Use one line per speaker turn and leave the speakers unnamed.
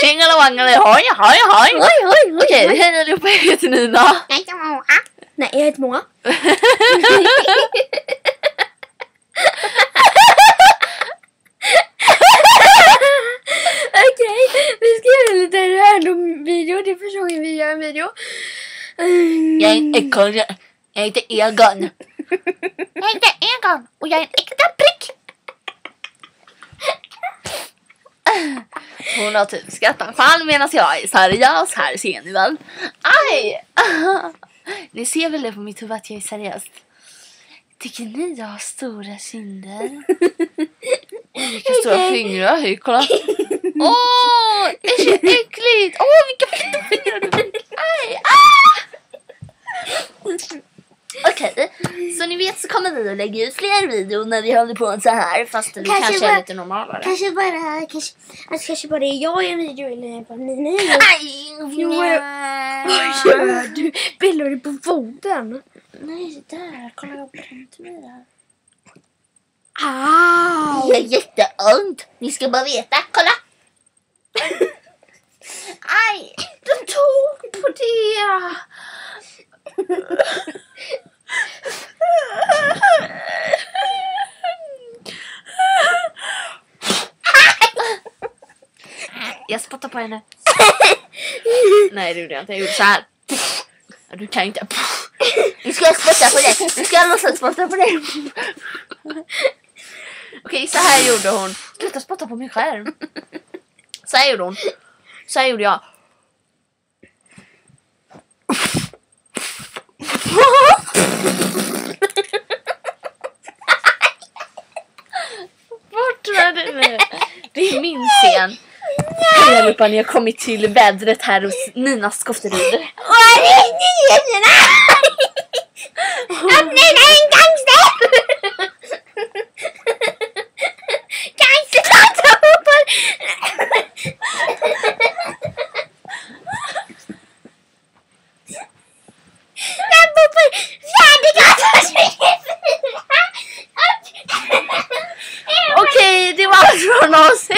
Tjingelawangele, hoj, hoj, hoj. Oj,
oj, oj. Okej, oj.
hej allihopa, jag heter Nina.
Nej, jag heter Moa. Okej, vi ska göra en liten random-video. Det är första gången vi gör en video. Mm. Jag är en
ekorre. Jag heter Egon. Jag heter Egon och jag är en äkta prick. Hon har typ skrattanfall medan jag är seriös. Här ser ni väl. Aj! Ni ser väl det på mitt huvud att jag är seriös. Tycker ni jag har stora kinder? Oj, vilka stora fingrar. Hej, kolla. Åh, det är så äckligt. Åh, vilka fina fingrar du fick. Aj, ah! Okej, så ni vet så kommer vi att lägga ut fler videor när vi håller på så här fast det Kanske kanske, bara- är lite normalare. Kanske
bara, kanske, alltså kanske bara jag i en video eller bara ni, ni.
Jo, Vad gör
du? Pillar du på foten?
Nej, där. Kolla jag bränt mig där.
Au! Det är
jätteont. Ni ska bara veta. Kolla! Aj! Du tog på det! Jag spottar på henne. Nej det gjorde jag inte. Jag gjorde så här. Ja, Du kan inte. Nu ska jag spotta på dig. Nu ska jag låtsas spotta på dig. Okej, så här gjorde hon. Sluta spotta på min skärm. Så här gjorde hon. Så här gjorde jag. Bort med det nu. Det är min scen.
Hej
allihopa, ni har kommit till vädret här hos Ninas skotterider.
Öppna den här en Gangster som hoppar! Den bor på Fjärdegatan 24!
Okej,
det var allt från oss.